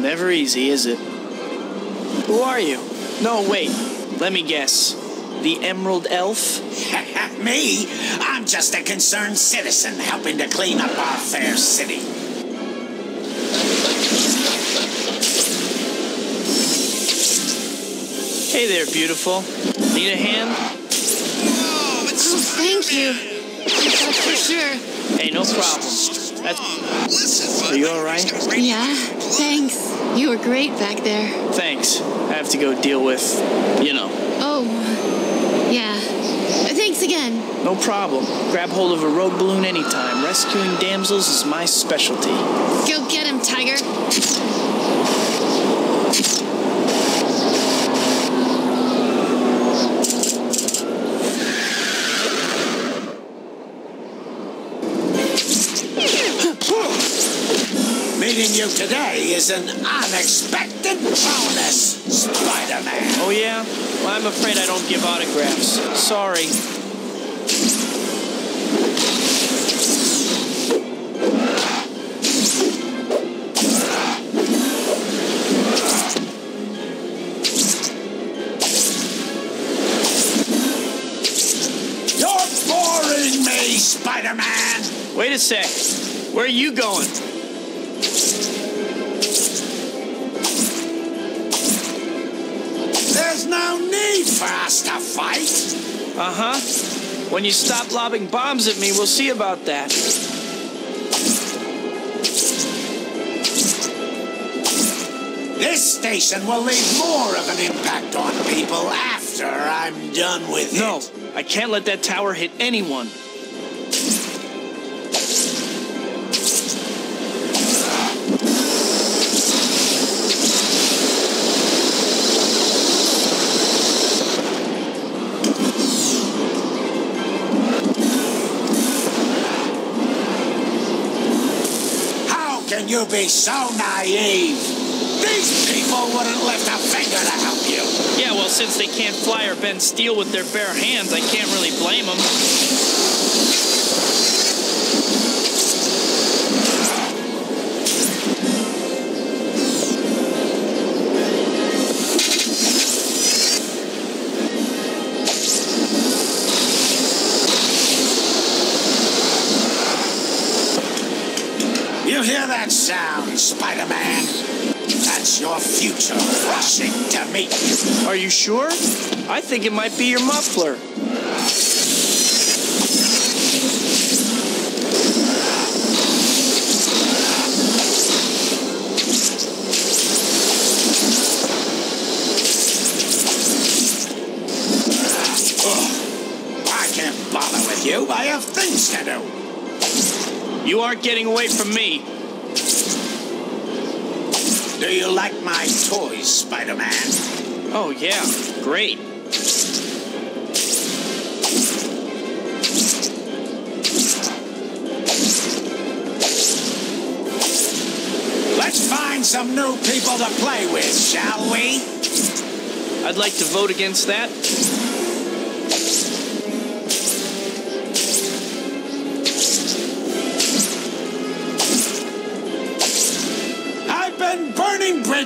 It's never easy, is it? Who are you? No, wait. Let me guess. The Emerald Elf? Me? I'm just a concerned citizen helping to clean up our fair city. Hey there, beautiful. Need a hand? Oh, thank you. That's for sure. Hey, no problem. That's. Are you alright? Yeah, thanks. You were great back there. Thanks. I have to go deal with, you know. Oh, yeah. Thanks again. No problem. Grab hold of a rogue balloon anytime. Rescuing damsels is my specialty. Go get him, Tiger. Is an unexpected bonus, Spider-Man. Oh, yeah? Well, I'm afraid I don't give autographs. Sorry. You're boring me, Spider-Man. Wait a sec. Where are you going? There's no need for us to fight. Uh huh. When you stop lobbing bombs at me, we'll see about that. This station will leave more of an impact on people after I'm done with No, it. No, I can't let that tower hit anyone. You be so naive? These people wouldn't lift a finger to help you. Yeah, well, since they can't fly or bend steel with their bare hands, I can't really blame them. Future rushing to you. Are you sure? I think it might be your muffler. I can't bother with you. I have things to do. You aren't getting away from me. Do you like my toys, Spider-Man? Oh, yeah. Great. Let's find some new people to play with, shall we? I'd like to vote against that.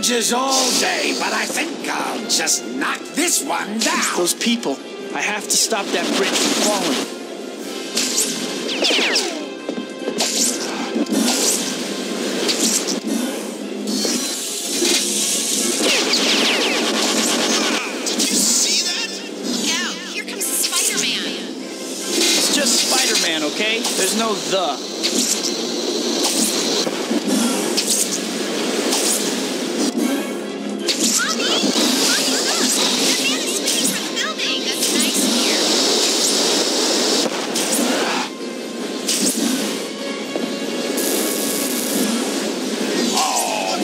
Bridges all day, but I think I'll just knock this one down. Those people. I have to stop that bridge from falling. Did you see that? Look! Here comes Spider-Man. It's just Spider-Man, okay? There's no the.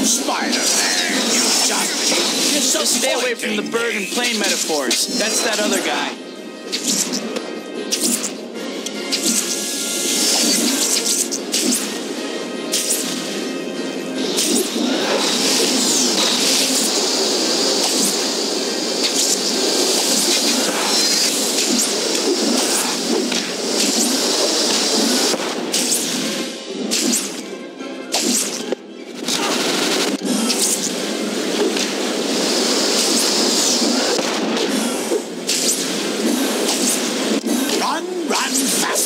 Spider-Man, you just keep Just stay away from the bird and plane metaphors. That's that other guy.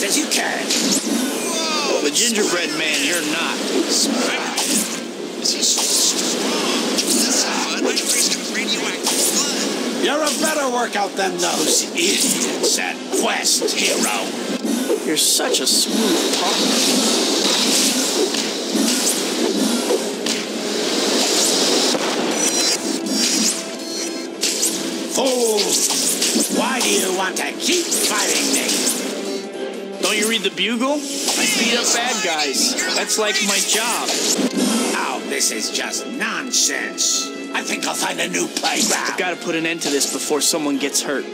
as you can. Whoa, the gingerbread man, you're not. Is he strong? You're a better workout than those idiots at Quest Hero. You're such a smooth talker, Fools! Why do you want to keep fighting me? Don't you read the Bugle? I beat up bad guys. That's like my job. Oh, this is just nonsense. I think I'll find a new playground. Gotta put an end to this before someone gets hurt.